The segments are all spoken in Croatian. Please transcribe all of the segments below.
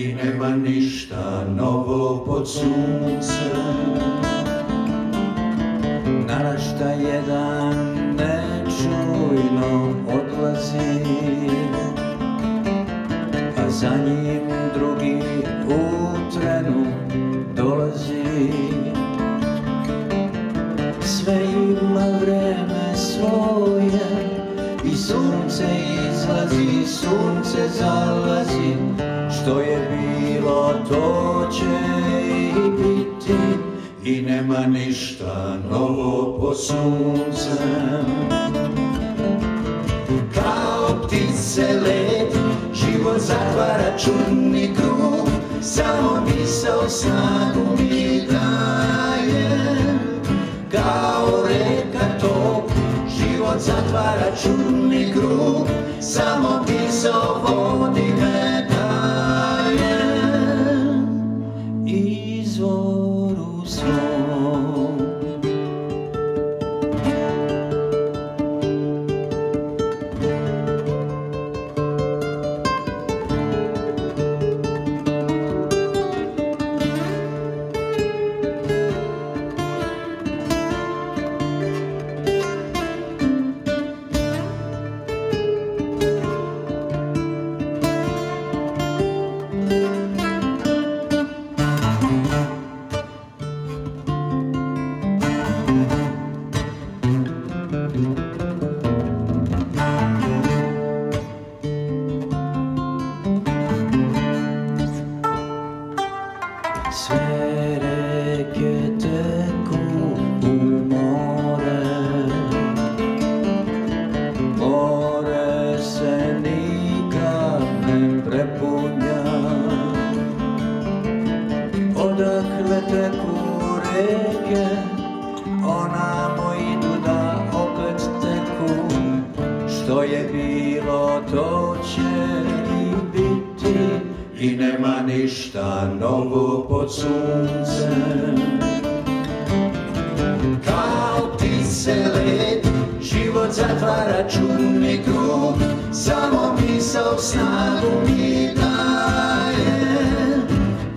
I nema ništa novo pod suncem. Narašta jedan nečujno odlazi A za njim drugi u trenu dolazi. Sve ima vreme svoje I sunce izlazi, sunce zalazi Što je bilo to će i biti. I nema ništa novo po suncem. Kao ptice leti, život zatvara čudni krug. Samo misao snagu mi daje. Kao reka tok, život zatvara čudni krug Samo misao vodi me daje Izvoru svom Sverige det går je bilo to će i biti. I nema ništa novo pod suncem. Kao ptice leti, život zatvara čudni krug. Samo misao snagu mi daje.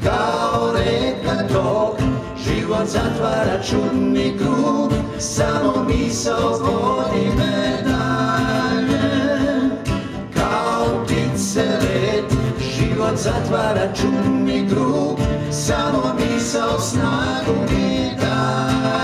Kao reka tok, život zatvara čudni krug. Samo misao vodi me život zatvara čudni krug, samo misao snagu mi daj.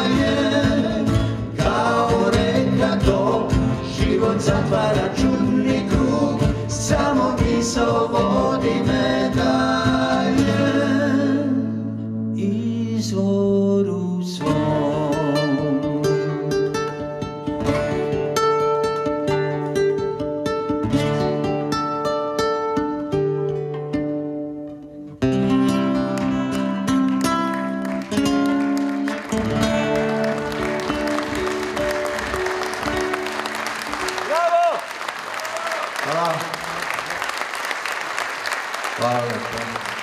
好了好了好。了